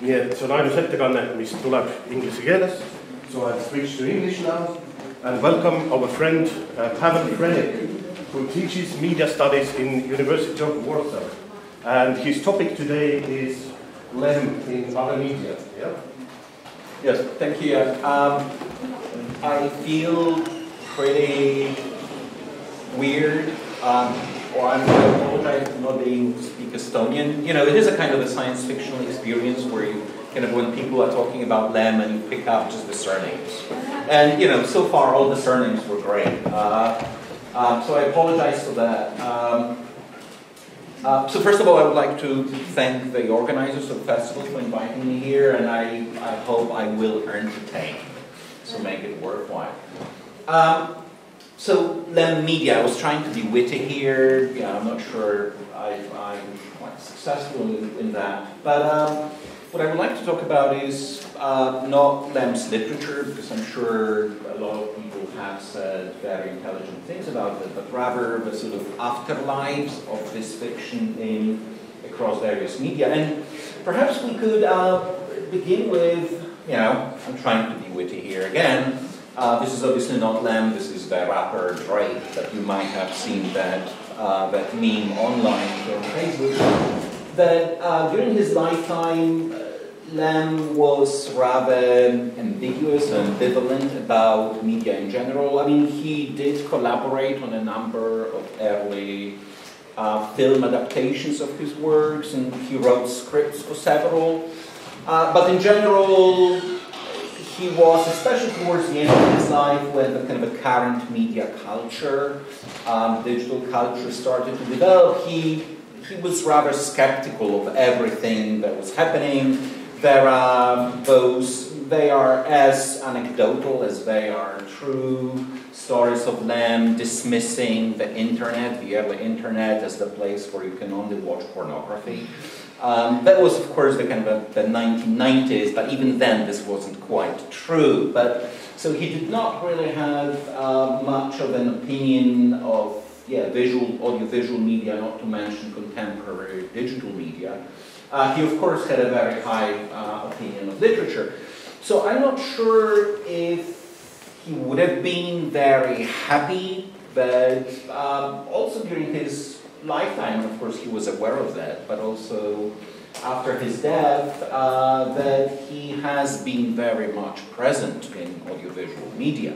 nii et see on ainus ettekanne, mis tuleb inglise keeles. So I'll switch to English now and welcome our friend uh, Pavel who teaches media studies in University of Warsaw. And his topic today is LEM in other media. Yeah? Yes, thank you. Um, I feel pretty weird, um, or I'm apologize for not being to speak Estonian. You know, it is a kind of a science fictional experience where you kind of when people are talking about them and you pick up just the surnames. And you know, so far all the surnames were great. Uh, um, so I apologize for that. Um, uh, so first of all, I would like to thank the organizers of the festival for inviting me here, and I, I hope I will entertain, so make it worthwhile. Um, so Lem Media, I was trying to be witty here. Yeah, I'm not sure I, am quite successful in, in that, but um, what I would like to talk about is uh, not Lem's literature, because I'm sure a lot of people have said very intelligent things about it, but rather the sort of afterlives of this fiction in across various media. And perhaps we could uh, begin with, you know, I'm trying to be witty here again. Uh, this is obviously not Lem, this the rapper Drake, that you might have seen that, uh, that meme online on Facebook that uh, during his lifetime, uh, Lem was rather ambiguous and ambivalent about media in general. I mean, he did collaborate on a number of early uh, film adaptations of his works, and he wrote scripts for several. Uh, but in general, he was, especially towards the end of his life, when the kind of a current media culture, um, digital culture started to develop, he he was rather skeptical of everything that was happening. There are those, they are as anecdotal as they are true stories of Lem dismissing the internet, the early internet, as the place where you can only watch pornography. Um, that was, of course, the kind of a, the 1990s, but even then this wasn't quite true. But so he did not really have uh, much of an opinion of yeah, visual, audiovisual media, not to mention contemporary digital media. Uh, he, of course, had a very high uh, opinion of literature. So I'm not sure if he would have been very happy, but um, also during his lifetime, of course, he was aware of that, but also after his death, uh, that he has been very much present in audiovisual media.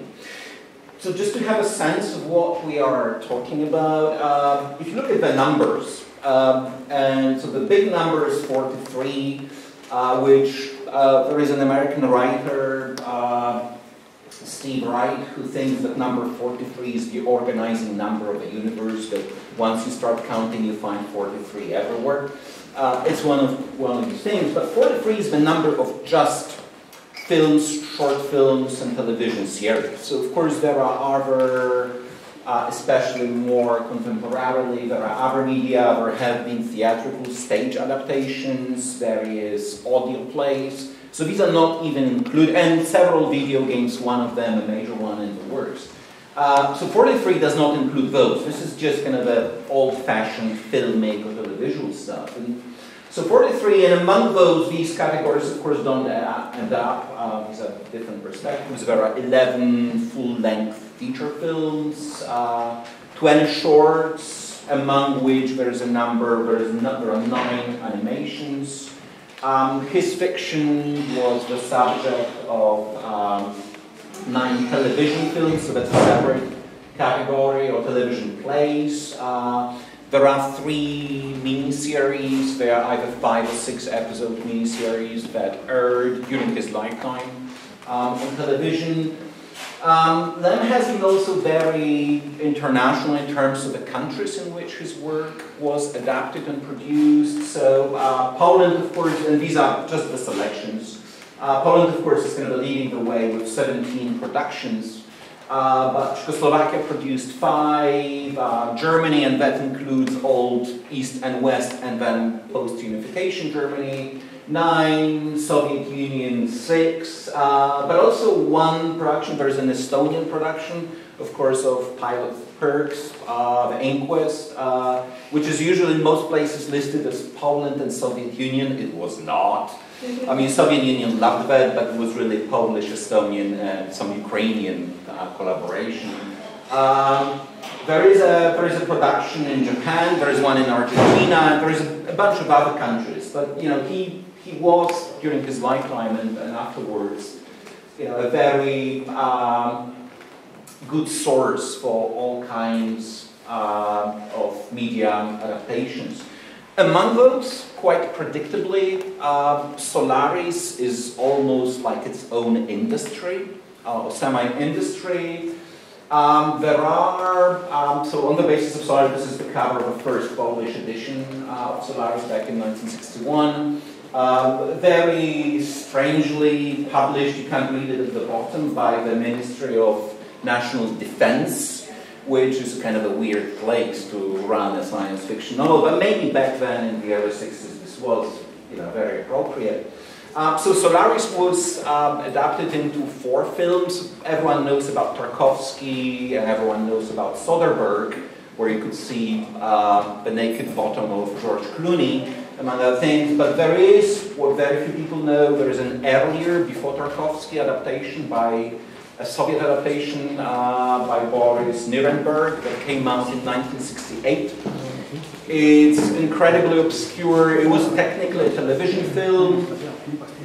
So just to have a sense of what we are talking about, uh, if you look at the numbers, um, and so the big number is 43, uh, which uh, there is an American writer, uh, Steve Wright, who thinks that number 43 is the organizing number of the universe, that once you start counting, you find 43 everywhere. Uh, it's one of, one of these things, but 43 is the number of just films, short films, and television series. So of course there are other, uh, especially more contemporarily, there are other media, there have been theatrical stage adaptations, there is audio plays. So these are not even included, and several video games, one of them, a major one in the works. Uh, so 43 does not include those. This is just kind of an old-fashioned filmic or televisual stuff. And so 43, and among those, these categories, of course, don't end up. Uh, these are different perspectives. There are 11 full-length feature films, uh, 20 shorts, among which there is a number, there, is no, there are nine animations. Um, his fiction was the subject of um, nine television films, so that's a separate category, or television plays. Uh, there are three miniseries. There are either five or six episode miniseries that aired during his lifetime um, on television. Um, Lem has been also very international in terms of the countries in which his work was adapted and produced. So uh, Poland, of course, and these are just the selections. Uh, Poland, of course, is kind of leading the way with 17 productions uh, but Czechoslovakia produced five, uh, Germany, and that includes old East and West, and then post-unification Germany, nine, Soviet Union, six, uh, but also one production, there's an Estonian production of course, of Pilot Pirx, uh, the Inquest, uh, which is usually in most places listed as Poland and Soviet Union. It was not. I mean, Soviet Union loved that, but it was really Polish, Estonian, and some Ukrainian uh, collaboration. Um, there is a there is a production in Japan. There is one in Argentina. There is a, a bunch of other countries. But you know, he he was during his lifetime and, and afterwards, you know, a very um, good source for all kinds uh, of media adaptations. Among those, quite predictably, uh, Solaris is almost like its own industry, uh, semi-industry. Um, there are, um, so on the basis of Solaris, this is the cover of the first Polish edition uh, of Solaris back in 1961. Um, very strangely published, you can't read it at the bottom, by the Ministry of National Defense, which is kind of a weird place to run a science fiction novel, but maybe back then in the early 60s this was you know, very appropriate. Um, so Solaris was um, adapted into four films. Everyone knows about Tarkovsky and everyone knows about Soderbergh, where you could see uh, the naked bottom of George Clooney, among other things. But there is, what very few people know, there is an earlier, before Tarkovsky, adaptation by a Soviet adaptation uh, by Boris Nirenburg that came out in 1968. It's incredibly obscure. It was technically a television film.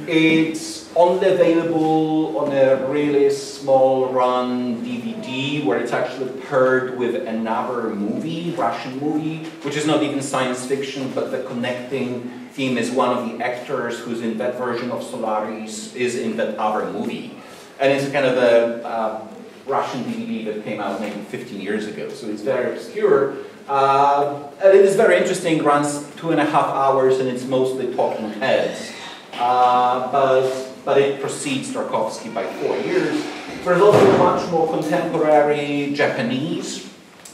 It's only available on a really small run DVD where it's actually paired with another movie, Russian movie, which is not even science fiction, but the connecting theme is one of the actors who's in that version of Solaris is in that other movie. And it's kind of a uh, Russian DVD that came out maybe 15 years ago, so it's very obscure. Uh, and it is very interesting, runs two and a half hours and it's mostly talking heads. Uh, but, but it precedes Tarkovsky by four years. There's also a much more contemporary Japanese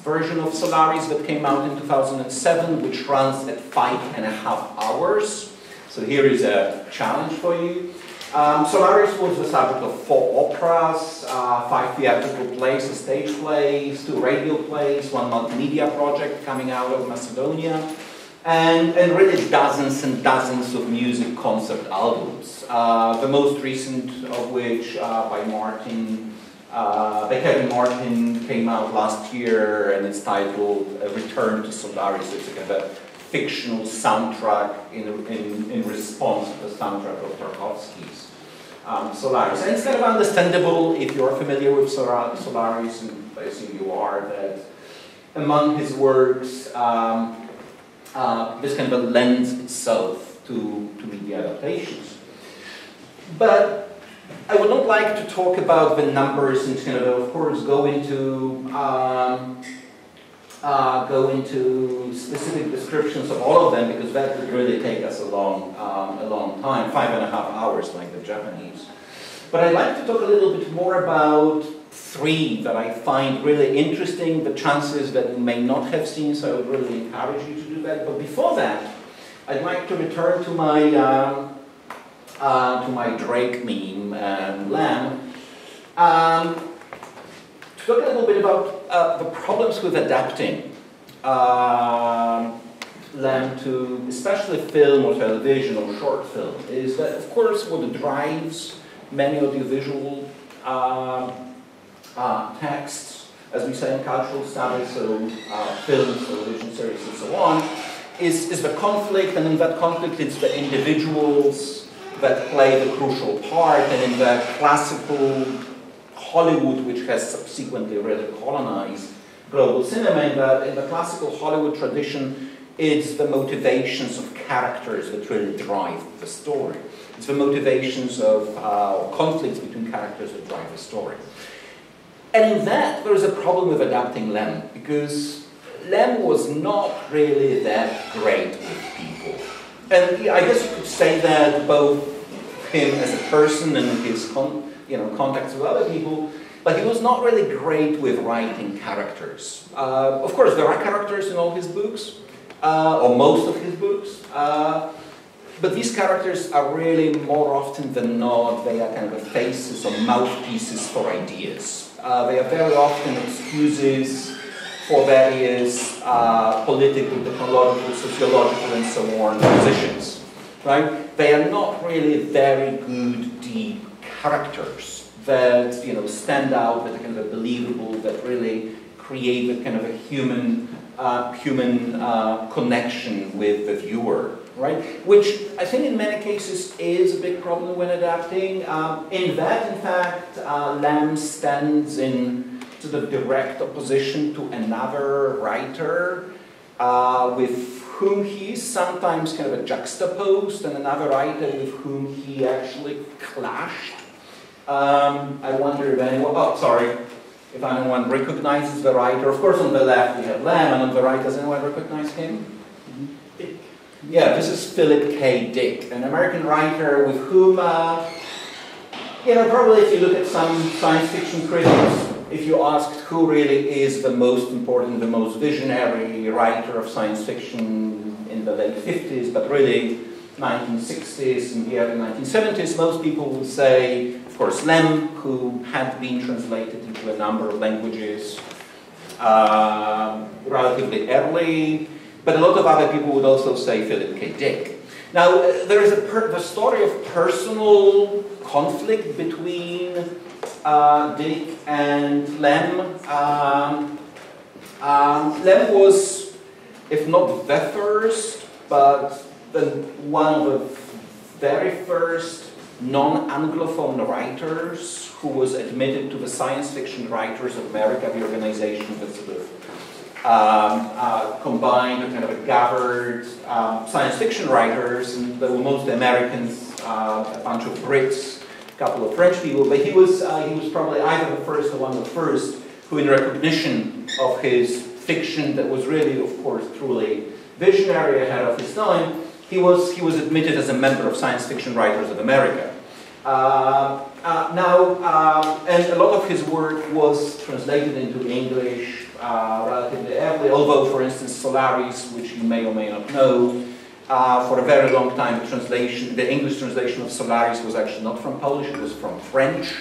version of Solaris that came out in 2007, which runs at five and a half hours. So here is a challenge for you. Um, Solaris was the subject of four operas, uh, five theatrical plays, a stage plays, two radio plays, one multimedia project coming out of Macedonia, and, and really dozens and dozens of music concept albums. Uh, the most recent of which uh, by Martin, uh, by Kevin Martin came out last year and it's titled Return to Solaris. It's a kind of a fictional soundtrack in, in, in response to the soundtrack of Tarkovsky's um, Solaris. And it's kind of understandable if you're familiar with Solaris, and I assume you are, that among his works, um, uh, this kind of lends itself to, to media adaptations. But I would not like to talk about the numbers and kind of, of course, go into um, uh, go into specific descriptions of all of them because that would really take us a long, um, a long time, five and a half hours like the Japanese. But I'd like to talk a little bit more about three that I find really interesting, the chances that you may not have seen, so I would really encourage you to do that. But before that, I'd like to return to my, um, uh, to my Drake meme, um, Lem. Um, to talk a little bit about uh, the problems with adapting um, them to especially film or television or short film is that of course what drives many audiovisual uh, uh, texts, as we say in cultural studies, so uh, films, television series and so on, is, is the conflict and in that conflict it's the individuals that play the crucial part and in the classical Hollywood, which has subsequently really colonized global cinema, in the, in the classical Hollywood tradition, it's the motivations of characters that really drive the story. It's the motivations of uh, conflicts between characters that drive the story. And in that, there is a problem with adapting Lem, because Lem was not really that great with people. And I guess you could say that both him as a person and his con you know, contacts with other people, but he was not really great with writing characters. Uh, of course, there are characters in all his books, uh, or most of his books, uh, but these characters are really more often than not, they are kind of faces or mouthpieces for ideas. Uh, they are very often excuses for various uh, political, technological, sociological, and so on positions. Right? They are not really very good, deep characters that you know stand out, that are kind of believable, that really create a kind of a human uh, human uh, connection with the viewer, right? Which I think in many cases is a big problem when adapting. Um, in that, in fact, uh, Lem stands in sort of direct opposition to another writer uh, with whom he is sometimes kind of a juxtaposed and another writer with whom he actually clashed. Um, I wonder if anyone, oh, sorry, if anyone recognizes the writer. Of course, on the left we have Lem, and on the right, does anyone recognize him? Dick. Yeah, this is Philip K. Dick, an American writer with whom, uh, you know, probably if you look at some science fiction critics, if you asked who really is the most important, the most visionary writer of science fiction in the late 50s, but really 1960s and the early 1970s, most people would say of course, Lem, who had been translated into a number of languages uh, relatively early, but a lot of other people would also say Philip K. Dick. Now, uh, there is a the story of personal conflict between uh, Dick and Lem. Um, um, Lem was, if not the first, but the, one of the very first non-Anglophone writers who was admitted to the Science Fiction Writers of America, the organization that sort of um, uh, combined a kind of a gathered um, science fiction writers, and there were mostly Americans, uh, a bunch of Brits, a couple of French people, but he was, uh, he was probably either the first or one of the first who, in recognition of his fiction that was really, of course, truly visionary ahead of his time, he was, he was admitted as a member of Science Fiction Writers of America. Uh, uh, now, uh, and a lot of his work was translated into English uh, relatively early, although, for instance, Solaris, which you may or may not know, uh, for a very long time, the translation, the English translation of Solaris was actually not from Polish, it was from French.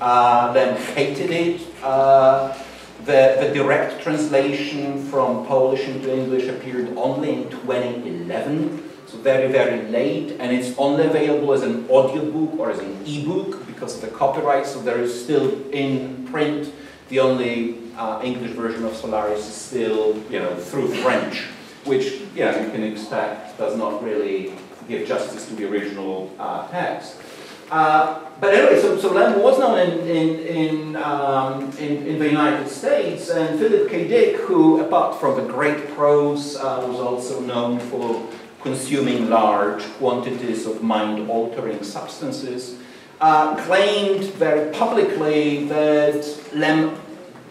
Uh, then hated it. The, the, direct translation from Polish into English appeared only in 2011 so very, very late, and it's only available as an audiobook or as an ebook because of the copyright, so there is still in print. The only uh, English version of Solaris is still, you know, through French, which, yeah, you can expect does not really give justice to the original uh, text. Uh, but anyway, so, so Lem was known in, in, in, um, in, in, the United States, and Philip K. Dick, who, apart from the great prose, uh, was also known for consuming large quantities of mind-altering substances, uh, claimed very publicly that Lem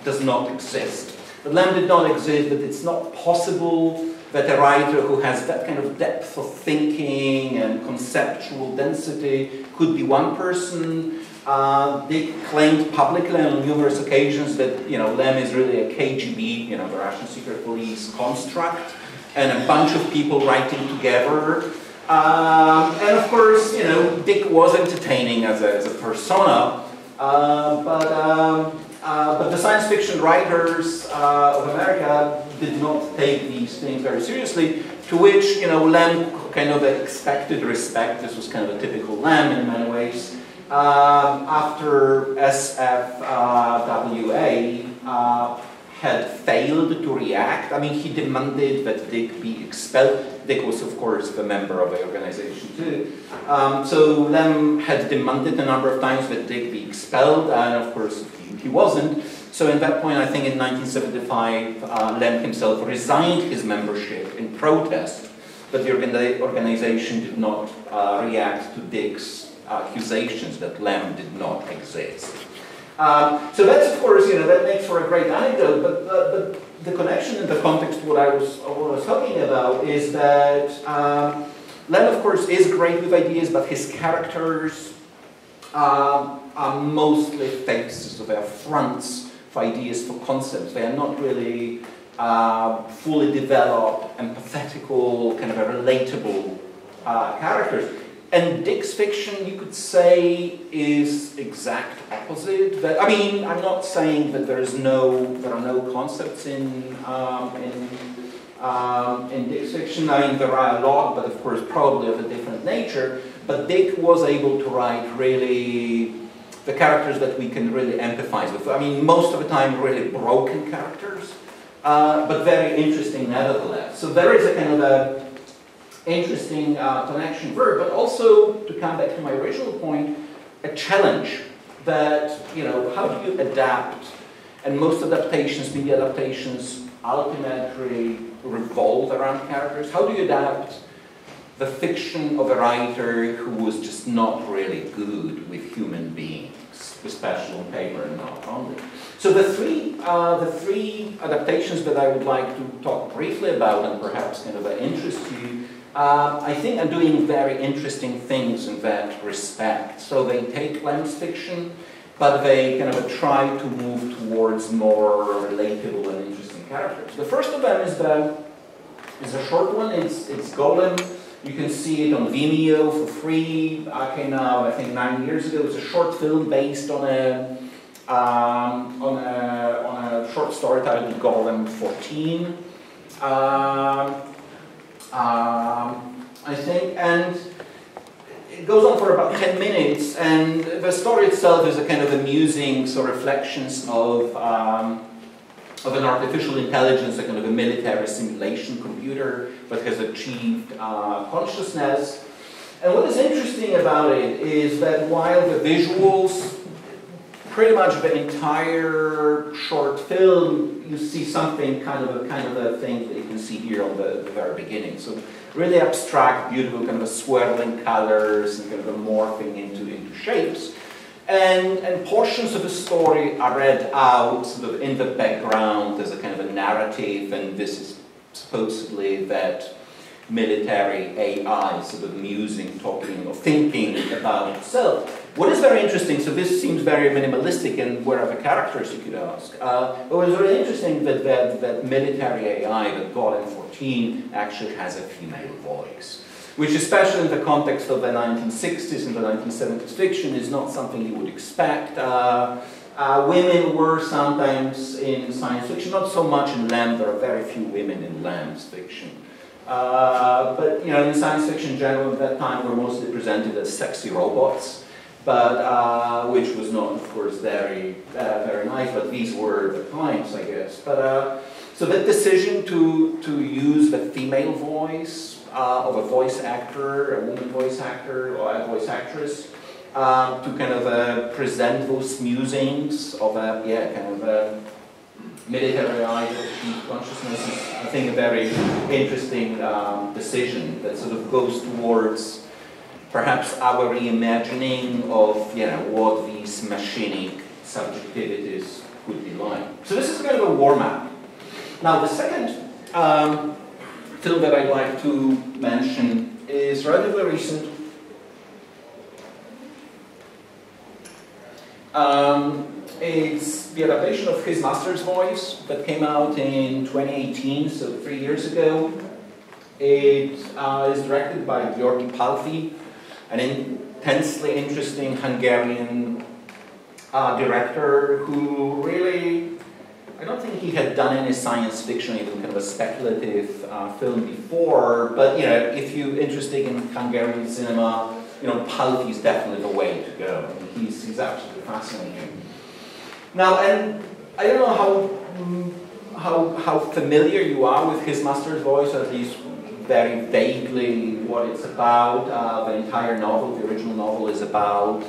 does not exist. That Lem did not exist, but it's not possible that a writer who has that kind of depth of thinking and conceptual density could be one person. Uh, they claimed publicly on numerous occasions that you know Lem is really a KGB, you know, the Russian secret police construct and a bunch of people writing together. Um, and of course, you know, Dick was entertaining as a, as a persona, uh, but, um, uh, but the science fiction writers uh, of America did not take these things very seriously, to which, you know, Lem kind of expected respect. This was kind of a typical Lem in many ways. Um, after SFWA, uh, had failed to react. I mean, he demanded that Dick be expelled. Dick was, of course, the member of the organization too. Um, so Lem had demanded a number of times that Dick be expelled, and of course, he, wasn't. So at that point, I think in 1975, uh, Lem himself resigned his membership in protest, but the organization did not uh, react to Dick's accusations that Lem did not exist. Um, so that's, of course, you know, that makes for a great anecdote, but, uh, but the connection in the context what I was, what I was talking about is that um, Lem, of course, is great with ideas, but his characters um, are mostly faces, they are fronts for ideas, for concepts. They are not really uh, fully developed, empathetical, kind of a relatable uh, characters and Dick's fiction, you could say, is exact opposite. That I mean, I'm not saying that there's no there are no concepts in um, in um, in Dick's fiction. I mean, there are a lot, but of course, probably of a different nature. But Dick was able to write really the characters that we can really empathize with. I mean, most of the time, really broken characters, uh, but very interesting nevertheless. So there is a kind of a interesting uh, connection verb, but also, to come back to my original point, a challenge that, you know, how do you adapt? And most adaptations, media adaptations, ultimately revolve around characters. How do you adapt the fiction of a writer who was just not really good with human beings, especially on paper and not only? So the three, uh, the three adaptations that I would like to talk briefly about and perhaps kind of interest you uh, I think are doing very interesting things in that respect. So they take Lem's fiction, but they kind of try to move towards more relatable and interesting characters. The first of them is the is a short one. It's it's Golem. You can see it on Vimeo for free. I came out, I think, nine years ago. It's a short film based on a um, on a on a short story titled Golem 14. Um, um, I think, and it goes on for about 10 minutes, and the story itself is a kind of amusing sort of reflections of, um, of an artificial intelligence, a kind of a military simulation computer that has achieved uh, consciousness. And what is interesting about it is that while the visuals pretty much the entire short film, you see something kind of a kind of a thing that you can see here on the, the very beginning. So really abstract, beautiful, kind of swirling colors and kind of morphing into, into shapes. And, and portions of the story are read out sort of in the background as a kind of a narrative, and this is supposedly that military AI sort of musing, talking, or thinking about itself. What is very interesting, so this seems very minimalistic and where are the characters you could ask. Uh, is very interesting that, that, that military AI, that Golem 14, actually has a female voice. Which especially in the context of the 1960s and the 1970s fiction is not something you would expect. Uh, uh, women were sometimes in science fiction, not so much in Lem, there are very few women in Lem's fiction. Uh, but you know, in science fiction in general at that time were mostly presented as sexy robots, but uh, which was not, of course, very uh, very nice. But these were the times, I guess. But uh, so that decision to to use the female voice uh, of a voice actor, a woman voice actor, or a voice actress. Um, to kind of present those musings of a yeah kind of a military consciousness is, I think, a very interesting um, decision that sort of goes towards perhaps our reimagining of you know what these machinic subjectivities could be like. So this is kind of a warm-up. Now the second um, film that I'd like to mention is relatively recent. Um, it's the adaptation of His Master's Voice that came out in 2018, so three years ago. It uh, is directed by György Pálfi, an intensely interesting Hungarian uh, director who really, I don't think he had done any science fiction, even kind of a speculative uh, film before, but you know, if you're interested in Hungarian cinema, you know, Pálfi is definitely the way to go. He's, he's absolutely fascinating. Now, and I don't know how, mm, how, how familiar you are with his master's voice, at least very vaguely what it's about. Uh, the entire novel, the original novel, is about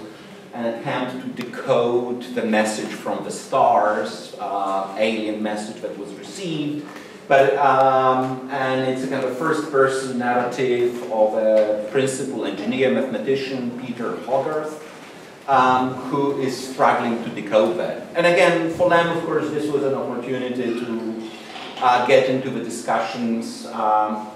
an attempt to decode the message from the stars, uh, alien message that was received. But, um, and it's a kind of first-person narrative of a principal engineer, mathematician, Peter Hogarth, um, who is struggling to decode that. And again, for them, of course, this was an opportunity to uh, get into the discussions um,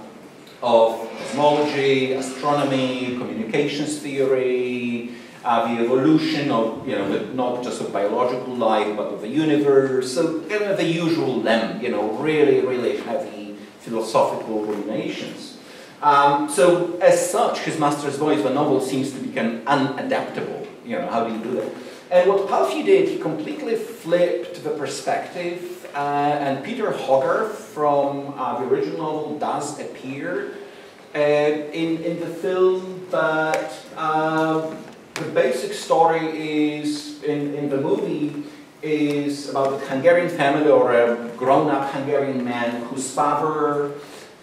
of cosmology, astronomy, communications theory, uh, the evolution of, you know, not just of biological life, but of the universe. So kind of the usual Lem, you know, really, really heavy philosophical ruminations. Um, so as such, his master's voice, the novel seems to be kind of unadaptable. You know, how do you do that? And what Pálfi did, he completely flipped the perspective, uh, and Peter Hogarth from uh, the original novel does appear uh, in, in the film, but the basic story is, in, in the movie, is about a Hungarian family or a grown-up Hungarian man whose father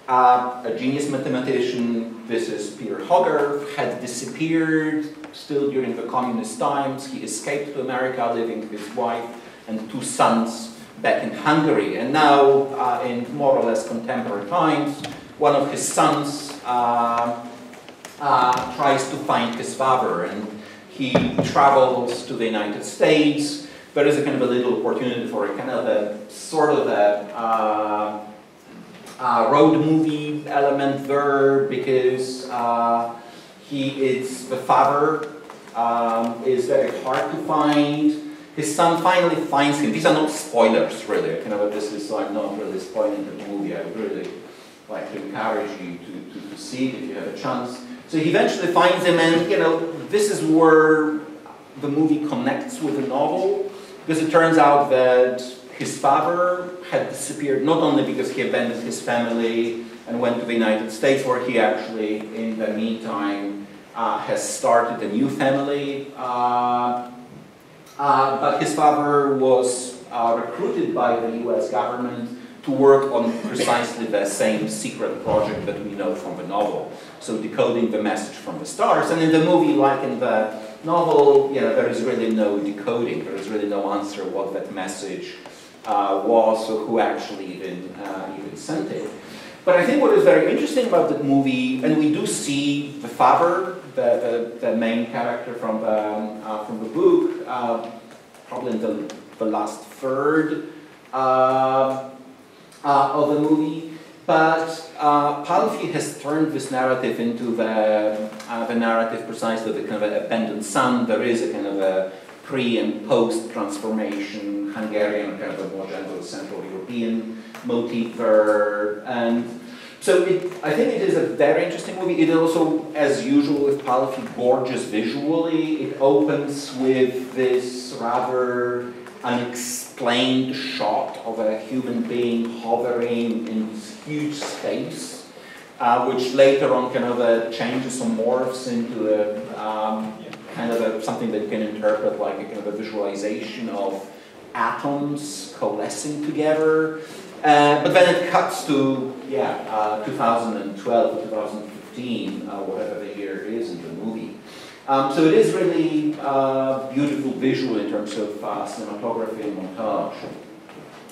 uh, a genius mathematician, this is Peter Hogarth, had disappeared still during the communist times. He escaped to America, leaving his wife and two sons back in Hungary. And now, uh, in more or less contemporary times, one of his sons uh, uh tries to find his father, and he travels to the United States. There is a kind of a little opportunity for a kind of a sort of a uh, uh, road movie element there because uh, he is the father um, is very hard to find. His son finally finds him. These are not spoilers, really. You know, this is I'm not really spoiling the movie. I really like to encourage you to, to, to see it if you have a chance. So he eventually finds him, and you know, this is where the movie connects with the novel because it turns out that his father had disappeared not only because he abandoned his family and went to the United States, where he actually, in the meantime, uh, has started a new family, uh, uh, but his father was uh, recruited by the US government to work on precisely the same secret project that we know from the novel. So decoding the message from the stars. And in the movie, like in the novel, you know, there is really no decoding. There is really no answer what that message uh, was or who actually even, uh, even sent it. But I think what is very interesting about that movie, and we do see the father, the, the, the main character from the, um, uh, from the book, uh, probably in the, the last third uh, of the movie, but uh, Pálfi has turned this narrative into the, uh, the narrative precisely the kind of abandoned son. There is a kind of a pre and post transformation Hungarian, kind of a more general Central European motif there. And so it, I think it is a very interesting movie. It also, as usual with Pálfi, gorgeous visually. It opens with this rather unexplained shot of a human being hovering in this huge space, uh, which later on kind of uh, changes or morphs into a um, kind of a, something that you can interpret like a kind of a visualization of atoms coalescing together. Uh, but then it cuts to, yeah, uh, 2012 2015, uh, whatever the year is in the movie. Um, so it is really uh, beautiful visual in terms of uh, cinematography and montage.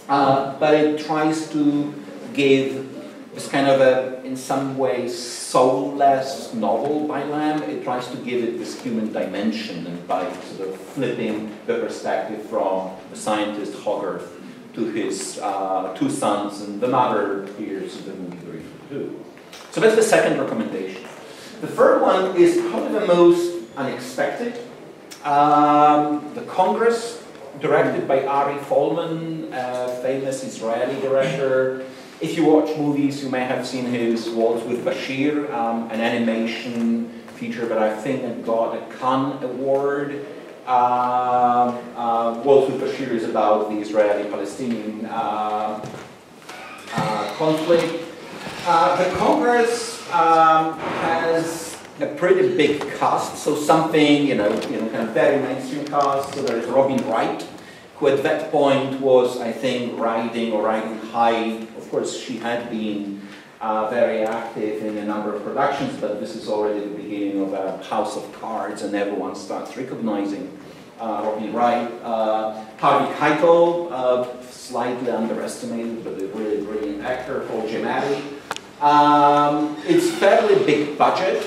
Uh, but it tries to give this kind of a, in some way, soulless novel by Lem. It tries to give it this human dimension and by sort of flipping the perspective from the scientist Hogarth to his uh, two sons, and the mother appears in the movie very too. So that's the second recommendation. The third one is probably the most unexpected. Um, the Congress, directed by Ari Folman, a famous Israeli director. If you watch movies, you may have seen his Waltz with Bashir, um, an animation feature that I think it got a Cannes Award. Uh, uh, Waltz with Bashir is about the Israeli-Palestinian uh, uh conflict. Uh, the Congress um, has a pretty big cast, so something, you know, you know, kind of very mainstream cast. So there is Robin Wright, who at that point was, I think, riding or riding high. Of course, she had been uh, very active in a number of productions, but this is already the beginning of a House of Cards, and everyone starts recognizing uh, Robin Wright. Uh, Harvey Keitel, uh, slightly underestimated, but a really brilliant actor, Paul Giamatti. Um, it's fairly big budget.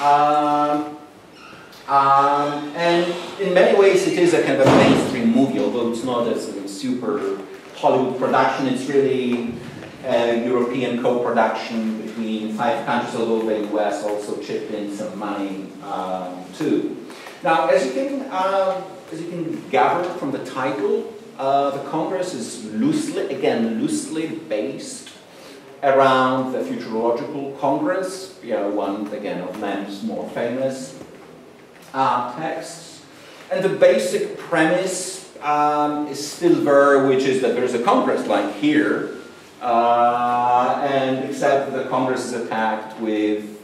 Um, um, and in many ways it is a kind of a mainstream movie, although it's not a, a super Hollywood production, it's really a European co-production between five countries, although the US also chipped in some money um, too. Now, as you can, uh, as you can gather from the title, uh, the Congress is loosely, again, loosely based around the Futurological Congress, you know, one, again, of Lem's more famous uh, texts. And the basic premise um, is still there, which is that there's a Congress like here, uh, and except the Congress is attacked with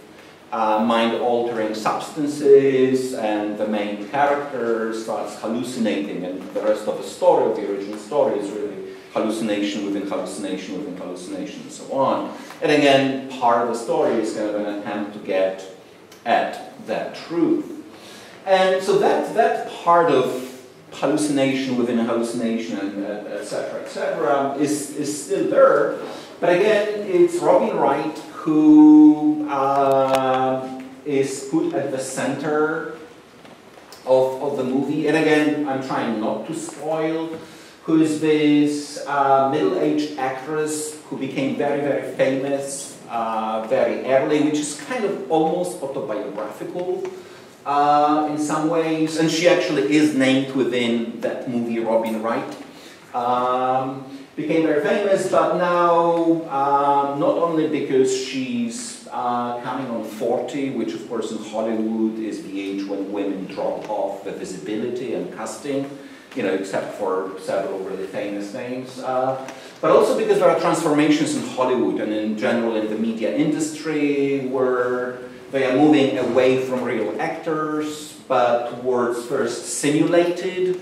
uh, mind-altering substances, and the main character starts hallucinating, and the rest of the story, of the original story, is really hallucination within hallucination within hallucination, and so on. And again, part of the story is kind of an attempt to get at that truth. And so that, that part of hallucination within hallucination, and etc., etc., is, is still there. But again, it's Robin Wright who uh, is put at the center of, of the movie. And again, I'm trying not to spoil, who is this uh, middle-aged actress who became very, very famous uh, very early, which is kind of almost autobiographical uh, in some ways. And she actually is named within that movie, Robin Wright. Um, became very famous, but now um, not only because she's uh, coming on 40, which of course in Hollywood is the age when women drop off the visibility and casting, you know, except for several really famous names, uh, but also because there are transformations in Hollywood and in general in the media industry where they are moving away from real actors, but towards first simulated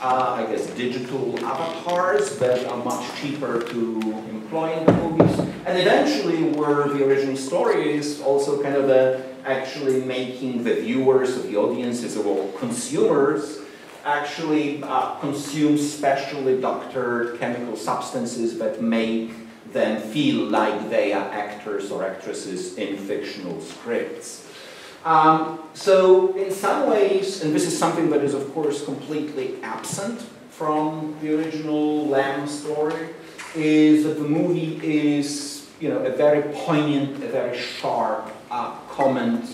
uh, I guess, digital avatars that are much cheaper to employ in the movies. And eventually, where the original story is also kind of the, actually making the viewers, or the audiences, or consumers, actually uh, consume specially doctored chemical substances that make them feel like they are actors or actresses in fictional scripts. Um, so in some ways, and this is something that is of course completely absent from the original Lem story, is that the movie is you know, a very poignant, a very sharp uh, comment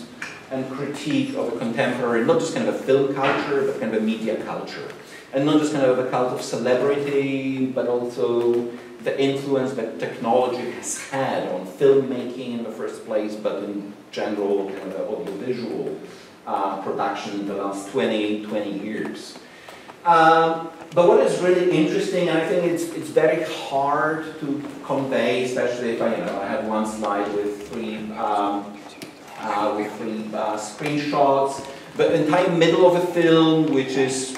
and critique of a contemporary, not just kind of a film culture, but kind of a media culture. And not just kind of a cult of celebrity, but also the influence that technology has had on filmmaking in the first place, but in general kind of audiovisual uh, production in the last 20, 20 years. Um, but what is really interesting, and I think it's, it's very hard to convey, especially if I, you know, I have one slide with three, um, uh, with uh, screenshots, but the entire middle of the film, which is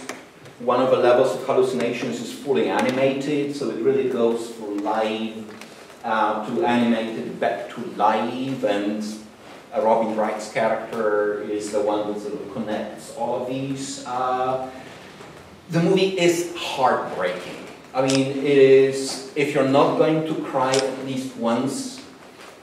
one of the levels of hallucinations is fully animated, so it really goes from live uh, to animated back to live, and uh, Robin Wright's character is the one that sort of connects all of these. Uh, the movie is heartbreaking. I mean, it is, if you're not going to cry at least once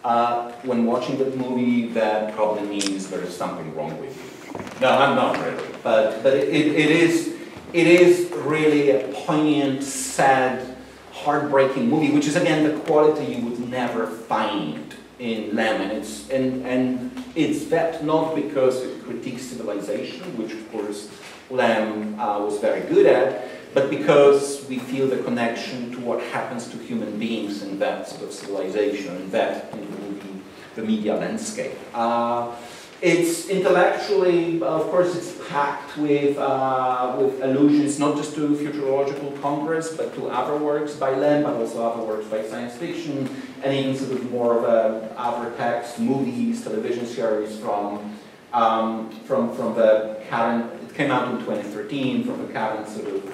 uh, when watching that movie, that probably means there is something wrong with you. No, I'm not really, but, but it, it is it is really a poignant, sad, heartbreaking movie, which is again the quality you would never find in Lem. And it's, and, and it's that not because it critiques civilization, which of course Lem uh, was very good at, but because we feel the connection to what happens to human beings in that sort of civilization, in that in the, the media landscape. Uh, it's intellectually, of course, it's packed with, uh, with allusions not just to Futurological Congress, but to other works by Lem, but also other works by science fiction, and even sort of more of a other text, movies, television series from, um, from, from the current, it came out in 2013, from the current sort of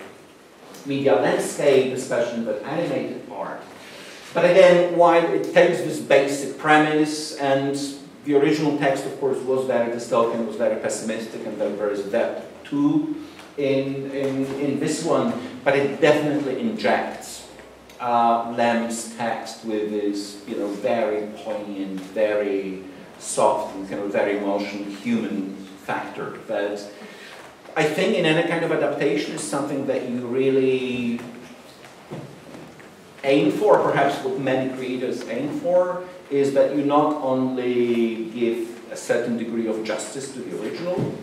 media landscape, especially the animated part. But again, while it takes this basic premise and the original text, of course, was very dystopian, was very pessimistic, and there is that too in, in, in this one, but it definitely injects uh, Lem's text with this, you know, very poignant, very soft, and kind of very emotional human factor that I think in any kind of adaptation is something that you really aim for, perhaps what many creators aim for, is that you not only give a certain degree of justice to the original,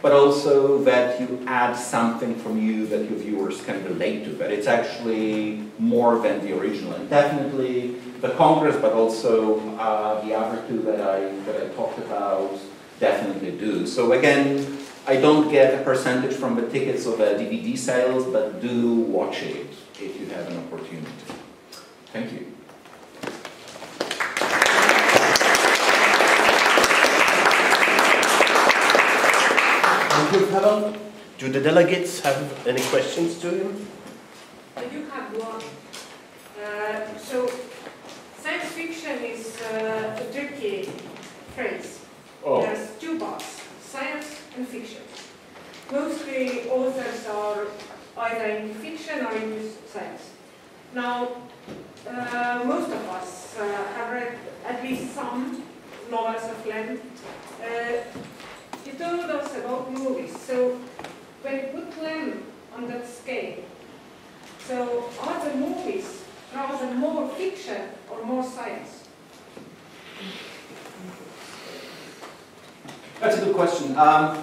but also that you add something from you that your viewers can relate to, that it's actually more than the original. And definitely the Congress, but also uh, the other two that I, that I talked about definitely do. So again, I don't get a percentage from the tickets of the DVD sales, but do watch it if you have an opportunity. Thank you. Thank you, Pavel. Do the delegates have any questions to him? I do have one. Uh, so, science fiction is uh, a tricky phrase. Oh. There's two parts, science and fiction. Mostly authors are either in fiction or in science. Now, uh, most of us uh, have read at least some novels of Lem. Uh, you told us about movies, so when you put Lem on that scale, so are the movies rather more fiction or more science? That's a good question. Um,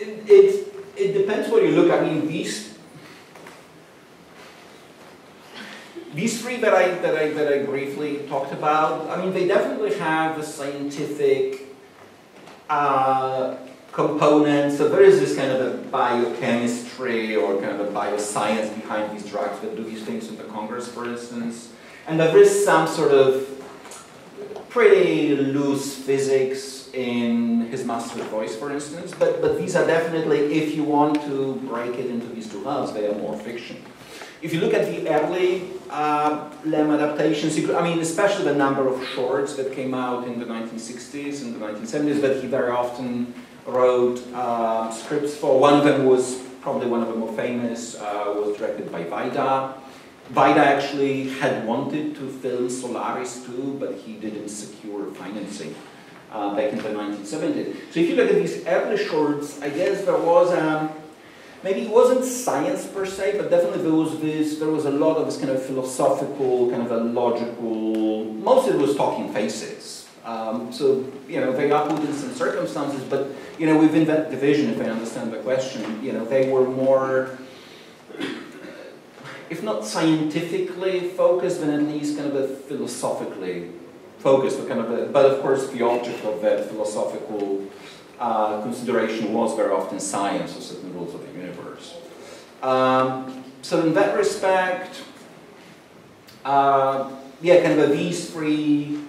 it, it, it depends where you look. I mean, these these three that I that I that I briefly talked about. I mean, they definitely have a scientific uh, component. So there is this kind of a biochemistry or kind of a bioscience behind these drugs that do these things in the Congress, for instance. And there is some sort of pretty loose physics in his master voice, for instance, but, but these are definitely, if you want to break it into these two halves, they are more fiction. If you look at the early uh, Lem adaptations, I mean, especially the number of shorts that came out in the 1960s and the 1970s, that he very often wrote uh, scripts for. One of them was probably one of the more famous, uh, was directed by Wajda. Wajda actually had wanted to film Solaris too, but he didn't secure financing uh, back in the 1970s. So if you look at these early shorts, I guess there was um, maybe it wasn't science per se, but definitely there was this, there was a lot of this kind of philosophical, kind of a logical, most of it was talking faces. Um, so, you know, they are put in some circumstances, but, you know, within that division, if I understand the question, you know, they were more if not scientifically focused, then at least kind of a philosophically focused, but kind of a, but of course the object of that philosophical uh, consideration was very often science or certain rules of the universe. Um, so in that respect, uh, yeah, kind of a, these three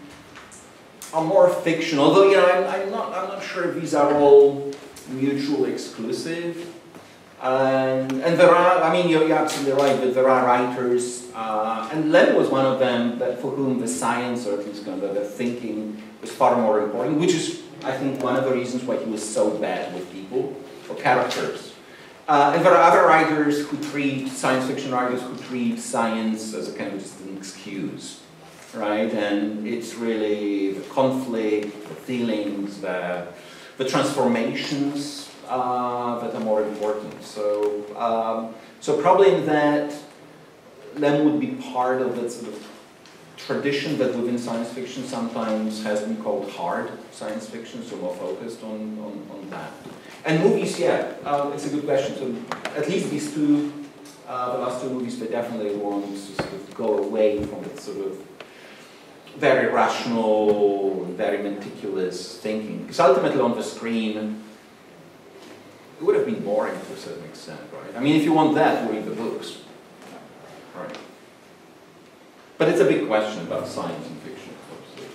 are more fictional, although you know, I'm, I'm, not, I'm not sure if these are all mutually exclusive. And, and there are, I mean, you're, you're absolutely right, but there are writers, uh, and Lem was one of them that for whom the science, or at least kind of the thinking, was far more important, which is, I think, one of the reasons why he was so bad with people, or characters. Uh, and there are other writers who treat, science fiction writers who treat science as a kind of just an excuse, right? And it's really the conflict, the feelings, the, the transformations uh, that are more important. So, um, so probably in that, Lem would be part of that sort of tradition that within science fiction sometimes has been called hard science fiction, so more focused on, on, on that. And movies, yeah, uh, it's a good question. So at least these two, uh, the last two movies, they definitely want to sort of go away from that sort of very rational, very meticulous thinking. Because ultimately on the screen, it would have been boring to a certain extent, right? I mean, if you want that, read the books. Right. But it's a big question about science and fiction, of course.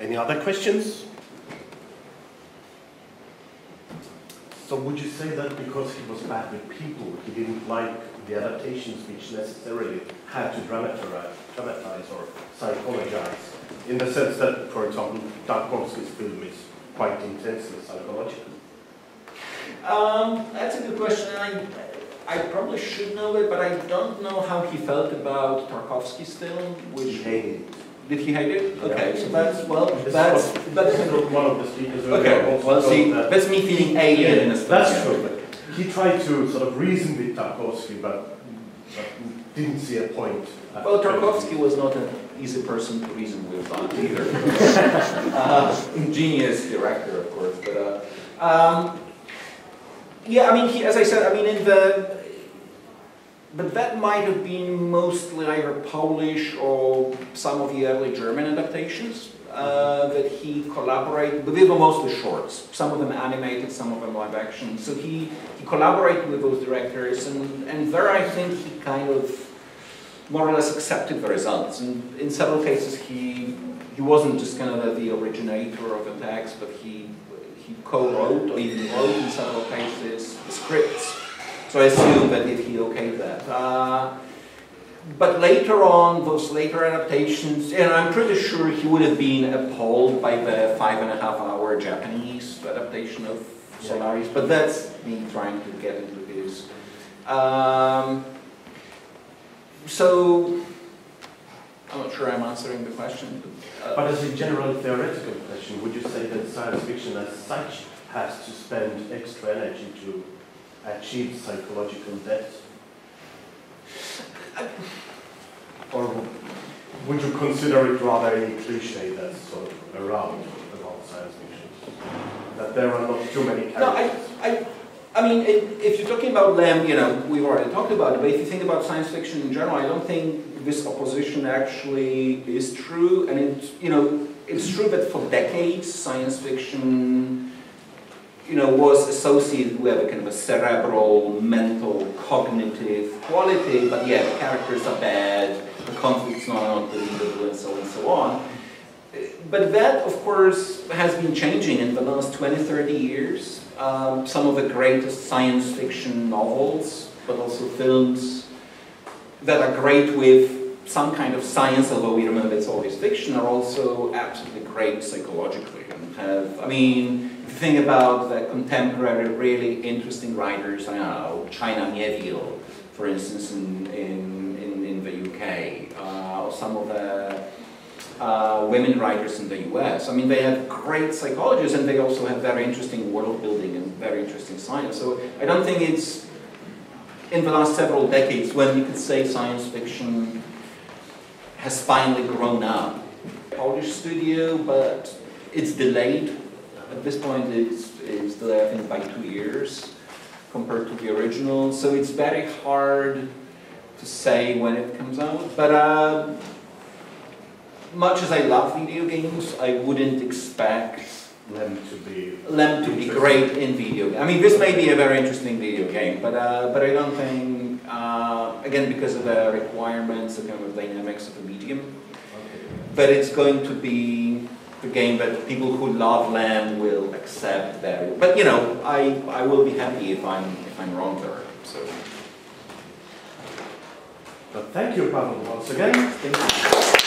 Any other questions? So would you say that because he was bad with people, he didn't like the adaptations which necessarily had to dramatize, dramatize or psychologize? In the sense that, for example, Tarkovsky's film is quite intensely psychological? Um, that's a good question. I, I probably should know it, but I don't know how he felt about Tarkovsky's film. Which he hated Did he hate it? Okay, yeah. so that's, well, this that's... that's one of the speakers Okay, well, see, that that's me feeling alien yeah, in a That's true, but he tried to sort of reason with Tarkovsky, but, but didn't see a point. Well. Tarkovsky was not an easy person to reason with on either. uh, ingenious director, of course, but uh, um, yeah, I mean, he, as I said, I mean, in the but that might have been mostly either Polish or some of the early German adaptations uh, that he collaborated, but these were mostly shorts. Some of them animated, some of them live action. So he, he collaborated with those directors, and, and there I think he kind of more or less accepted the results. And in several cases, he he wasn't just kind of the originator of the text, but he he co-wrote or even wrote in several cases the scripts. So I assume that if he okayed that. Uh, but later on, those later adaptations, and I'm pretty sure he would have been appalled by the five and a half hour Japanese adaptation of Solaris, but that's me trying to get into his. Um, so, I'm not sure I'm answering the question. But, uh, But as a general theoretical question, would you say that science fiction as such has to spend extra energy to achieve psychological depth? Or would you consider it rather a cliche that's sort of around about science fiction? That there are not too many characters? No, I, characters? I, I mean, if, you're talking about Lem, you know, we've already talked about it, but if you think about science fiction in general, I don't think this opposition actually is true. And it's, you know, it's true that for decades, science fiction, you know, was associated with a kind of a cerebral, mental, cognitive quality, but yeah, the characters are bad, the conflicts not believable, and so on and so on. But that, of course, has been changing in the last 20, 30 years. Um, some of the greatest science fiction novels, but also films that are great with some kind of science, although we remember it's always fiction, are also absolutely great psychologically. And have, I mean, if you think about the contemporary, really interesting writers, I don't know, China Miéville, for instance, in, in, in, in the UK, uh, or some of the uh, women writers in the US. I mean, they have great psychologists and they also have very interesting world building and very interesting science. So I don't think it's in the last several decades when you could say science fiction has finally grown up. Polish studio, but it's delayed. At this point, it's, it's delayed, I think, by two years compared to the original. So it's very hard to say when it comes out. But uh, much as I love video games, I wouldn't expect Them to be them to be great in video. I mean, this may be a very interesting video game, but uh, but I don't think uh, again because of the requirements, the kind of dynamics of the medium, that it's going to be the game that people who love Lem will accept. But you know, I I will be happy if I'm if I'm wrong there. So But thank you, Pavel, once again. thank you.